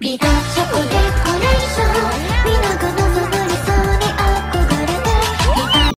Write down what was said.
ビタチョコレート